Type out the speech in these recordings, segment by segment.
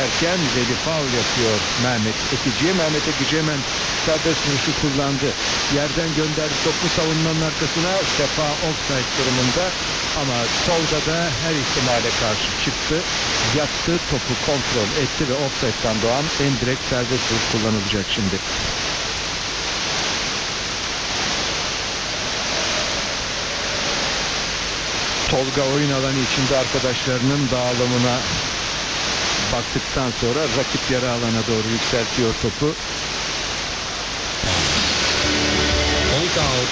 isterken Veli faul yapıyor Mehmet Ekici'ye. Mehmet Ekici hemen serbest vuruşu kullandı. Yerden gönderdi topu savunmanın arkasına Sefa offside durumunda ama Tolga da her ihtimale karşı çıktı. Yattı topu kontrol etti ve offside'dan doğan en direkt serbest vuruş kullanılacak şimdi. Tolga oyun alanı içinde arkadaşlarının dağılımına baktıktan sonra rakip yarı alana doğru yükseltiyor topu. 红到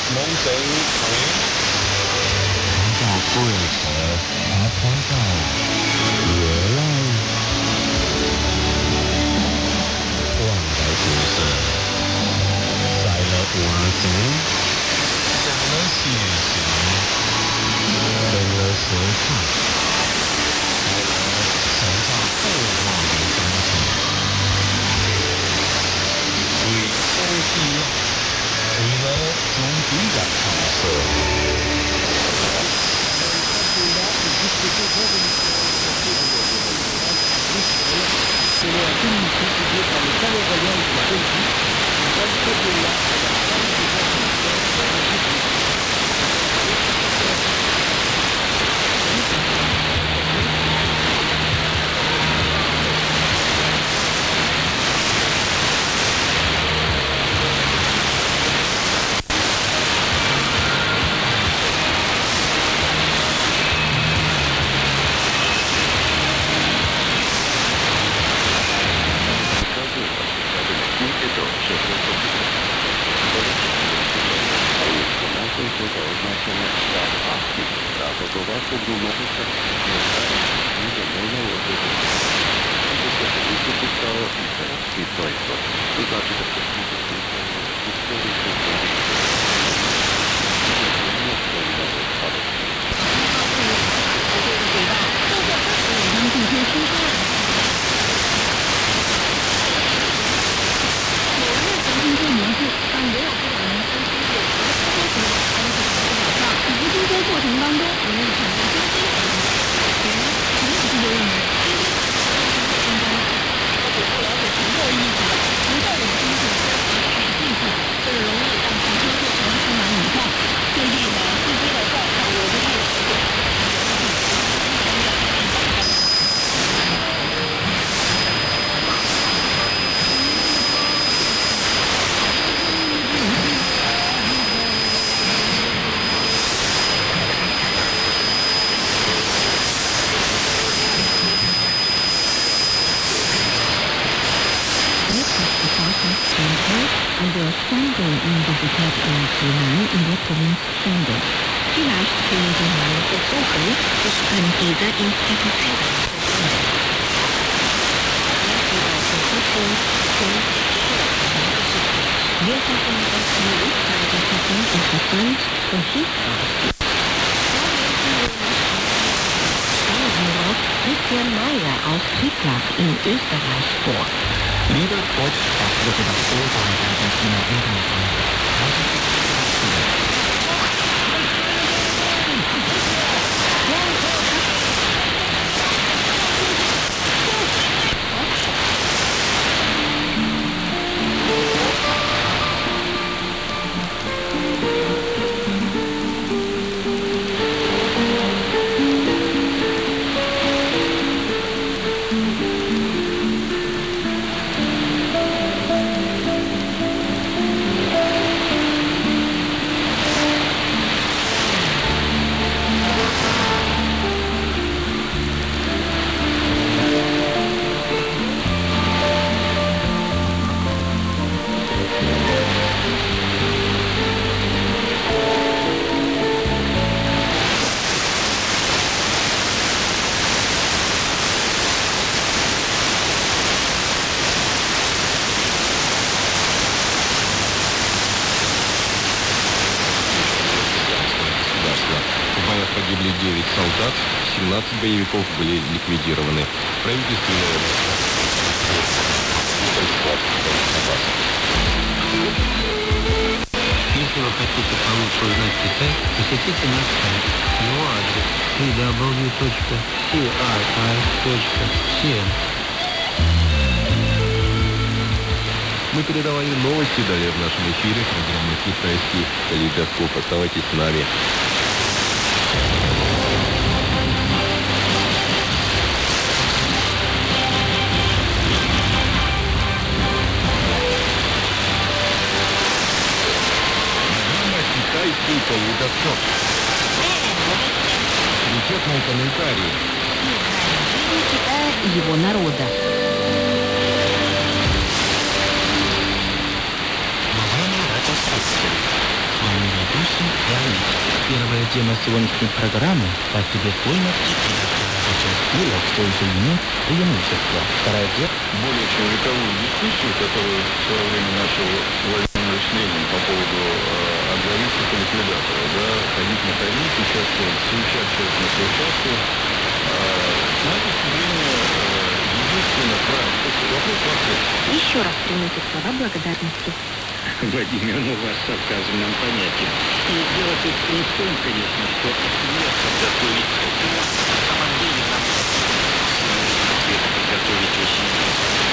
生计，为了总比的好色。 and Österreich vor. Liebe deutschsprachige Redaktion Argentina International. 17 боевиков были ликвидированы. Из Если вы хотите получше узнать Китай, посетите наш сайт. Его адрес www.cri.cn Мы передавали новости, далее в нашем эфире программа «Китайский калейдоскоп». Оставайтесь с нами. «Китайский калейдоскоп». Сюжетные комментарии. Китая и его народа. Название радиостанции. С вами ведущий Леонид. Первая тема сегодняшней программы по тебе понял и в той же минут преимущества. Вторая тема более чем вековую дискуссию, которую в свое время начал Владимир Ленин по поводу агрористов и ликвидаторов. Да, ходить на ходить, участвовать, соучаствовать на соучаствовать. А, с моей точки зрения, э, единственно правильно, вопрос вопрос. Еще раз примите слова благодарности. Владимир, ну ваш сарказм нам понятен. И дело тут не в том, конечно, что ответ подготовить на самом деле нам подготовить очень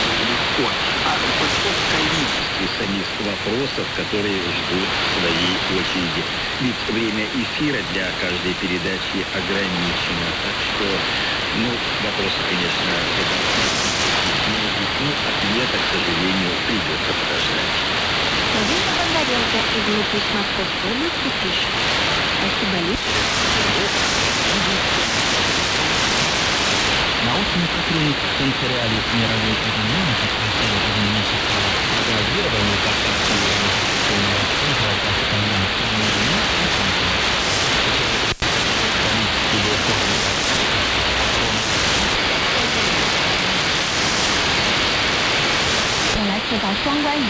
легко. А вот в количестве самих вопросов, которые ждут своей очереди. Ведь время эфира для каждой передачи ограничено. Так что, ну, вопросы, конечно, но ответа, к сожалению, придется подождать. Владимир Бондаренко из Московской области. Спасибо, Ли. Научный сотрудник Центра реалий мировой экономики Совета экономического прогнозирования Кавказского инвестиционного центра Казахстана Экономический 用来制造双关语。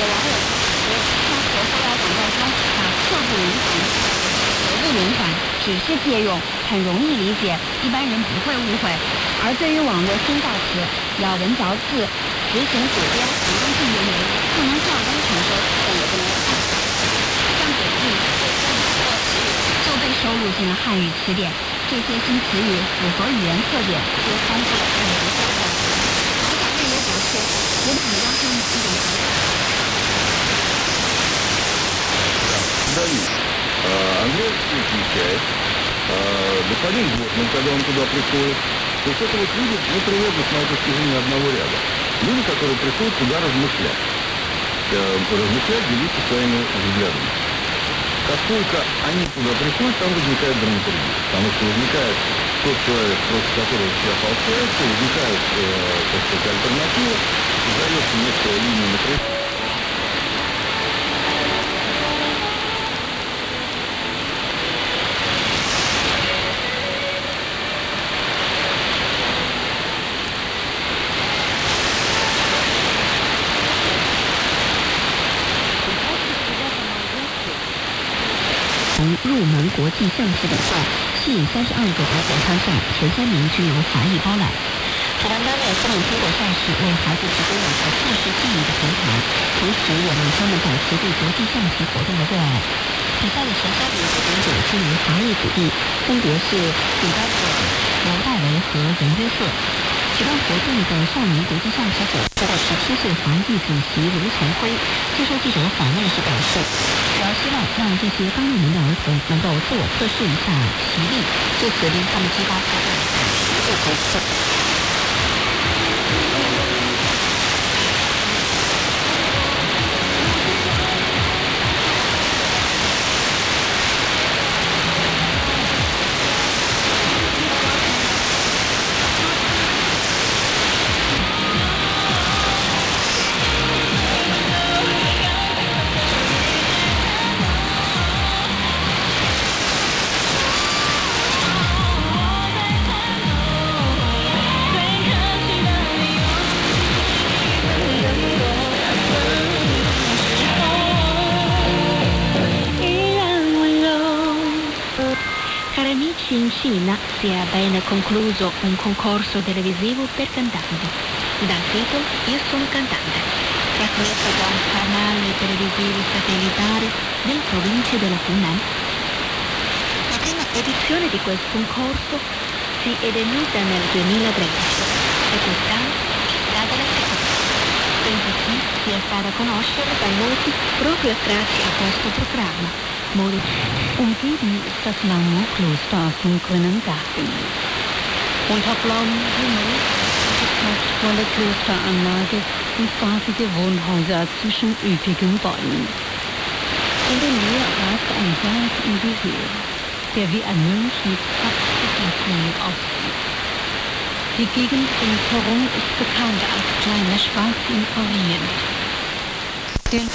有网友指出，他和后来广告中把刻不容缓、绝不容缓只是借用，很容易理解，一般人不会误会。 而对于网络新造词，咬文嚼字、执行主编、行动性认为不能照单全收，但也不能按像“给力”“给力”或“词语”就被收录进了汉语词典。这些新词语符合语言特点，又丰富了汉语的生活。我想认为表示，我们要用一种表达。 Давид, а, английский изучает, а, господин Бортман, когда он туда приходит, то есть это вот люди, примерно, с моей точки зрения, одного ряда. Люди, которые приходят туда размышлять. Э, размышлять, делиться своими взглядами. Как только они туда приходят, там возникает драматургия. Потому что возникает тот человек, против которого все ополчаются, возникает, э, так сказать, альтернатива, создается некая линия напряжения. 从入门国际象棋比赛，吸引三十二个国手参赛，前三名均由华裔包揽。主办单位希望通过赛事为孩子提供一个故事记忆的平台，同时也让他们保持对国际象棋活动的热爱。比赛的前三名得奖者均为华裔子弟，分别是李丹特、罗戴维和任约瑟。举办活动的少年国际象棋者或十七岁防疫主席卢成辉接受记者访问时表示，主要希望让这些刚入门的儿童能够自我测试一下棋力，借此令他们激发。出对 concluso un concorso televisivo per cantanti. Dal titolo Io sono cantante, trasmesso un canale trasmissioni televisive satellitari nelle province della Funan. La prima edizione di questo concorso si è tenuta nel 2013 e quest'anno è stata la seconda. Penso che sia stata conoscere da molti proprio grazie a questo programma. Modi Umgeben ist das Langmoor-Kloster von grünen Garten. Unter blauem Himmel prachtvolle Klosteranlage und spaßige Wohnhäuser zwischen üppigen Bäumen. In der Nähe ragt ein Berg in die Höhe, der wie ein Mönch mit Prachtbesetzungen aussieht. Die Gegend ringsherum ist bekannt als kleiner Schwarz in Orient. Der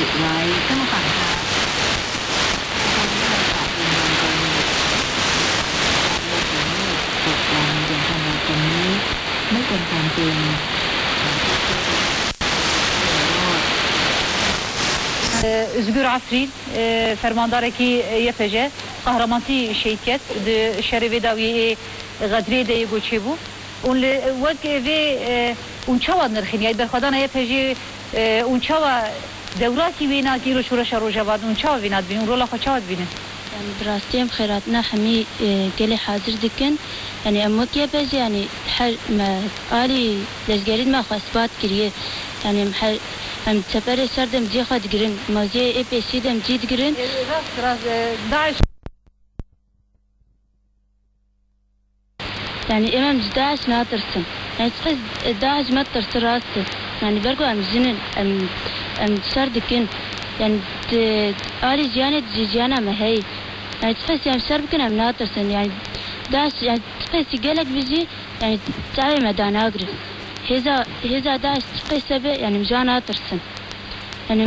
จุดไว้ตั้งฝั่งค่ะคนที่มาจากเมืองกงการเลือกเมือกดดันอย่างทำงานตรงนี้ ไม่เป็นความจริง زبير عفرين فرمانداركي يفجه قهرمانتي شيكت دي شريفي داوي غدري دي گوچي بو اون وقت وی اون چوا نرخین یعنی برخوادان یه پجی اون چوا دوراتی وینا کی رو شورش رو جواد اون چاوا وینات بین اون رولا خو چاوا بینه يعني براستيم خيراتنا حمي آه، قالي حاضر دكن يعني أمو كيا بيجي يعني حل ما آلي لشجريد ما خو إثبات كريه يعني محل هم تبري سردم جي خد جرين موزي إي بي سي دم جيد راست داعش يعني إمام داعش ما ترسم يعني تحس داعش ما ترسم يعني برجو أم زنن أم أم سردكن يعني ت أري جانا جانا ما هي. يعني تحس يعني سربكن أم ناطرسن يعني داس يعني تحس قلق بزي يعني تعي ما دان اقرب هذا هذا داس تحس يعني مجانا ترسن يعني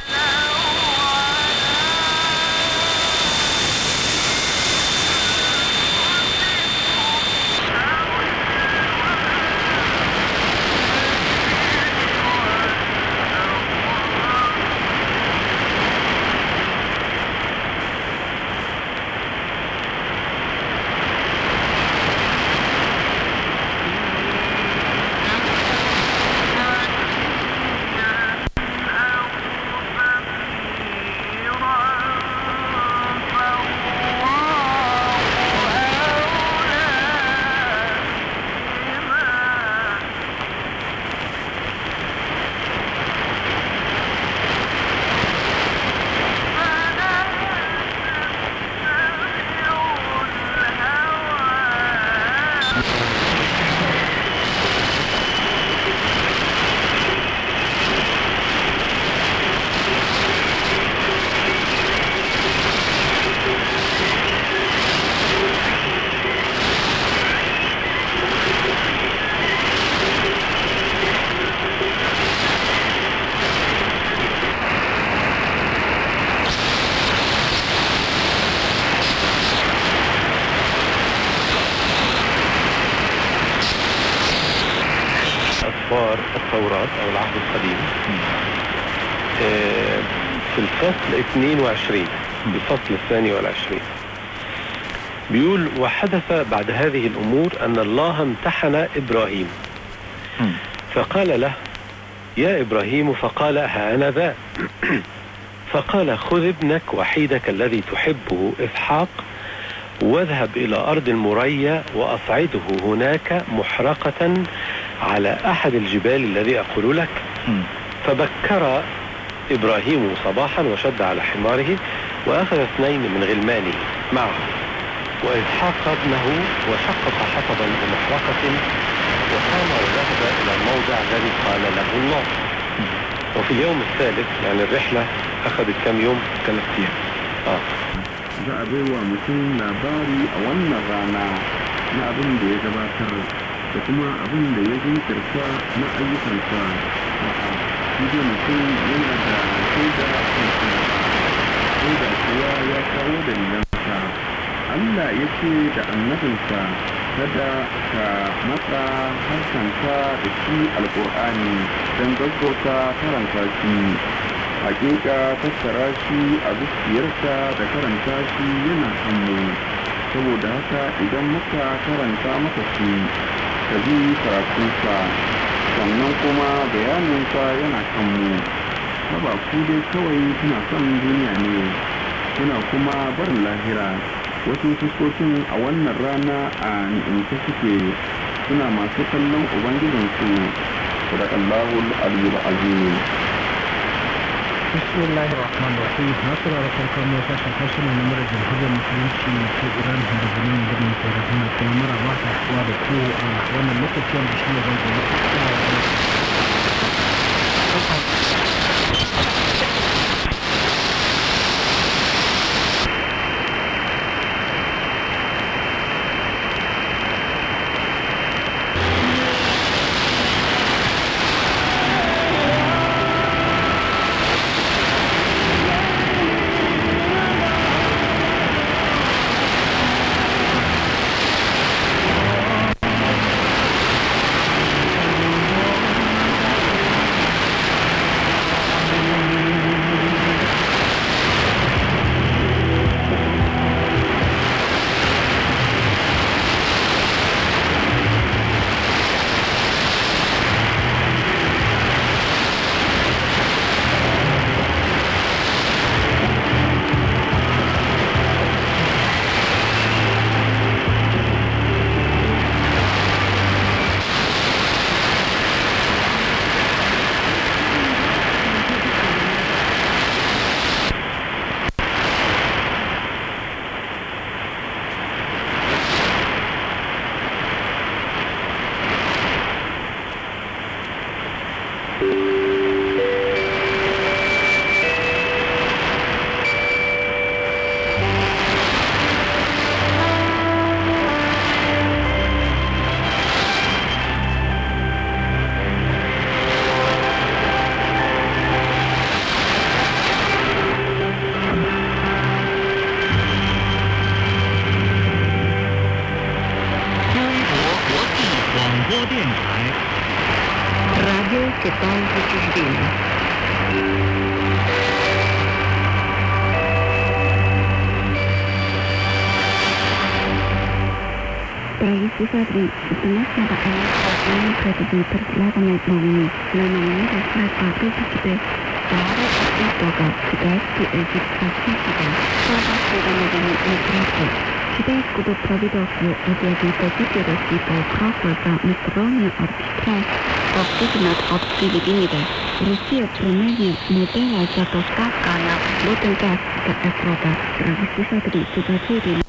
22 الفصل الثاني والعشرين. بيقول وحدث بعد هذه الأمور أن الله امتحن إبراهيم. فقال له يا إبراهيم فقال ها أنا ذا فقال خذ ابنك وحيدك الذي تحبه إسحاق واذهب إلى أرض المريا وأصعده هناك محرقة على أحد الجبال الذي أقول لك. فبكر إبراهيم صباحا وشد على حماره وأخذ اثنين من غلمانه معه. وإسحاق ابنه وشقق حطبا بمحرقة وقام وذهب إلى الموضع الذي قال له الله. وفي اليوم الثالث يعني الرحلة أخذت كم يوم؟ ثلاث أيام. آه. za a baiwa mutum labari a wannan rana na abin da ya gabatar da kuma abin shi mutum yana da shaida shaida kuwa ya kawo dalilansa Allah ya ce da annabinsa kada ka matsa harshenka da shi alƙur'ani don gaggauta karanta shi hakika tattara shi a zuciyarka da karanta shi yana hannu saboda haka idan muka karanta maka shi ka bi karatunsa sannan kuma bayaninsa yana kanmu haba ku dai kawai kuna son duniya ne kuna kuma barin lahira. Wasu fuskokin a wannan rana a ni'imta suke. Suna masu kallon ubangijinsu. Sadaqallahu al-aliyyul azim. bismillahir rahmanir rahim na saurara farkon mai sashen harshen na murar jamhuriyar musulunci ta iran da birnin birnin tehran na kuma maraba ta da kowa a wannan lokacin da shi ne zan kuma Правительство Садри, Соединенного Американского Президента предлагаемой новыми членами Российской правительства Слава Истока, китайский язык фашистика, слава свободного миграции. Китайского правительства объявит России по праву за международный арбитраж в над Филиппинами. Россия примерно модела за поставка на флотный газ до Европы. Правительство Садри, Сибирь,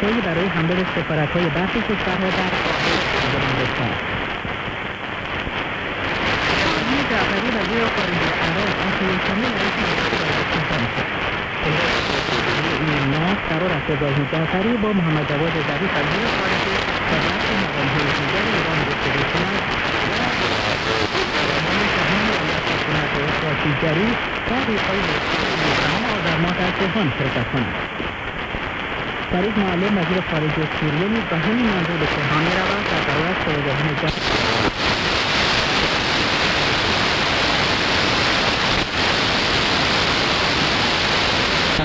ترسه‌ای برای حمله به سفارت‌های برخی کشورها در این جعفری وزیر خارجه عراق آخرین شنبه ما قرار است ابراهیم جعفری با محمد جواد ظریف وزیر خارجه و برخی مقام‌های دیگر ایران گفتگو کند و سیاستگری در ریسای آذر ماه در تهران شرکت کند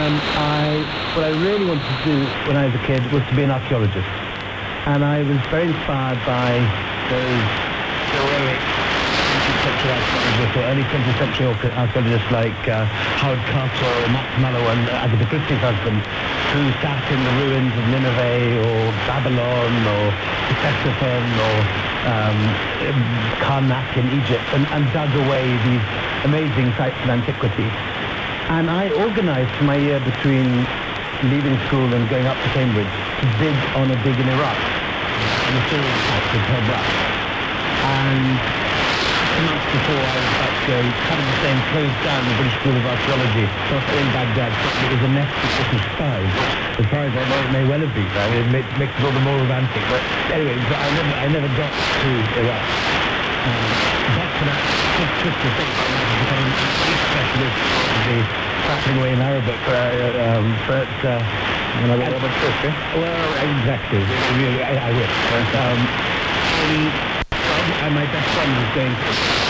And I, what I really wanted to do when I was a kid was to be an archaeologist. And I was very inspired by those heroic 20th-century archaeologists or early 20th century archaeologists like uh, Howard Carter or Max Mallow and uh, Agatha Christie's husband who sat in the ruins of Nineveh or Babylon or Ctesiphon or um, Karnak in Egypt and, and dug away these amazing sites of antiquity. And I organized my year between leaving school and going up to Cambridge to dig on a dig in Iraq, in the Syrian site with Herbrat. And two months before I was about to go, Saddam Hussein closed down the British School of Archaeology in Baghdad. It was a nest of British spies, as far as I know it may well have been. I mean, it makes, makes it all the more romantic. But anyway, but I never, I never got to Iraq. Um, but for that just twisted thing, I was becoming a specialist, the tapping away in Arabic. Uh, um, but uh, another Arabic yeah? Well, exactly. Really, I, I wish. But, um, and, and my best friend was going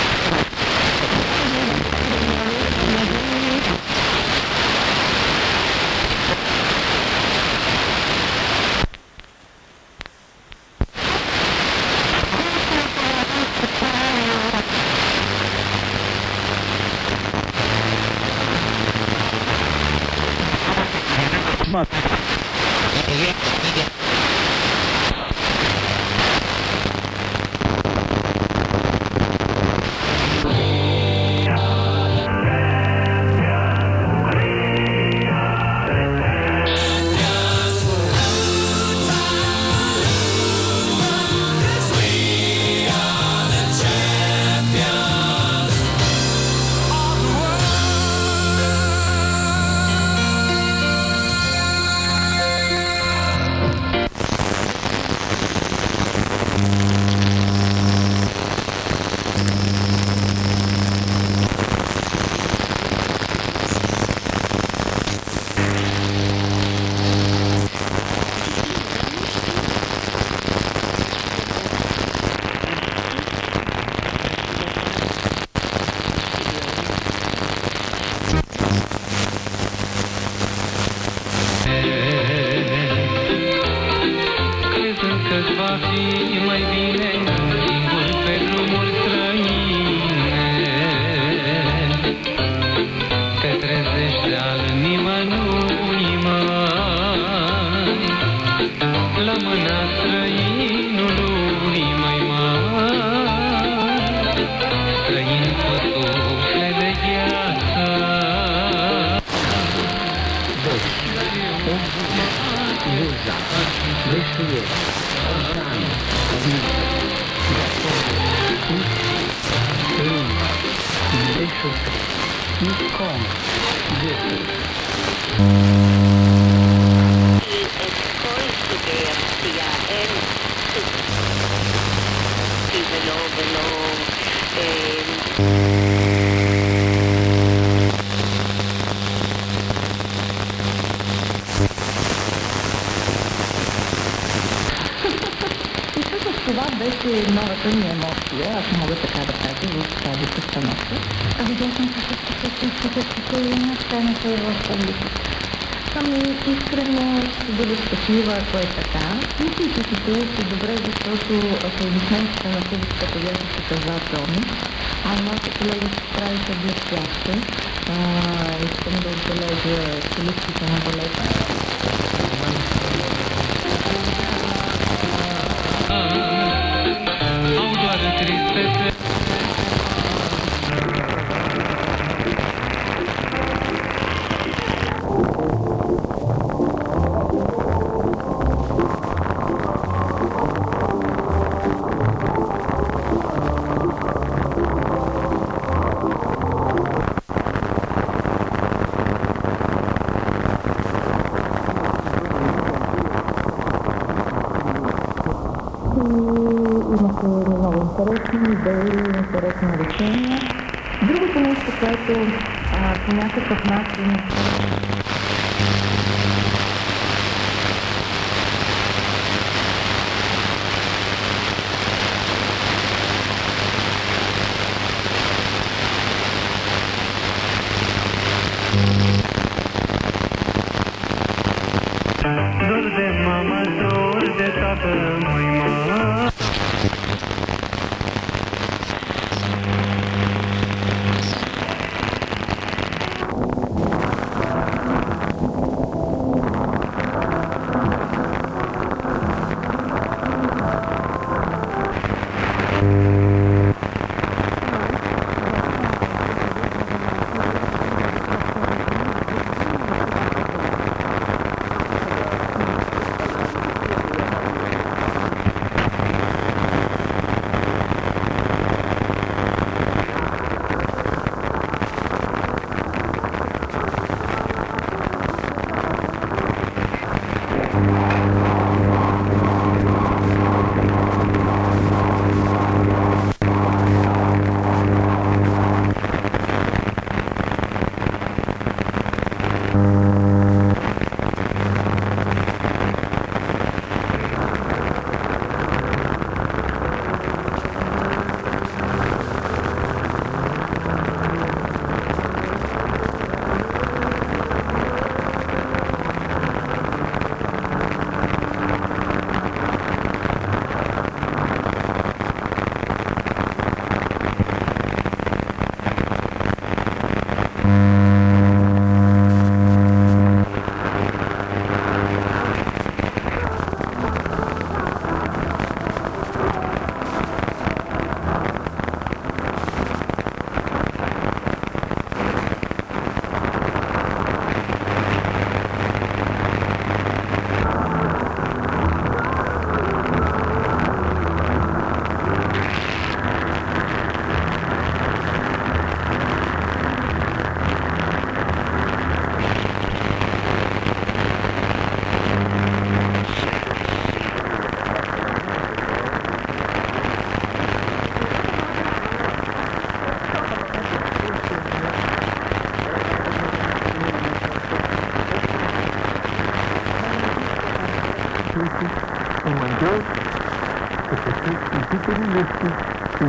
日光です。Сцената и в публиката. Ами, искрено ще бъда щастлива, ако е така. Мисля, че се получи добре, защото аплодисментите на публиката бяха показателни, а моите колеги се справиха блестяще. А, искам да отбележа солистките на балета. Christoph Martin. De mama, de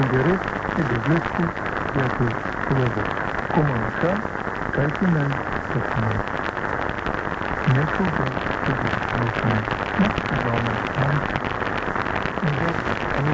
lideri se găsesc iată filozof. Cum așa, Kaipunen Tăsmân. Nesubă se găsesc Nu, doamne, am. Dar, am